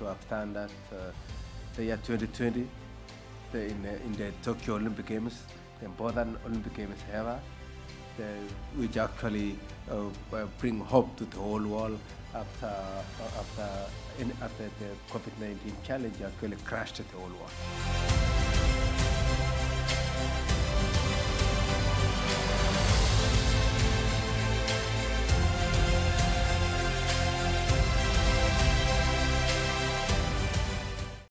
have done that uh, the year 2020 the, in, the, in the Tokyo Olympic Games, the important Olympic Games ever, the, which actually uh, bring hope to the whole world after after after the COVID-19 challenge actually crashed the whole world.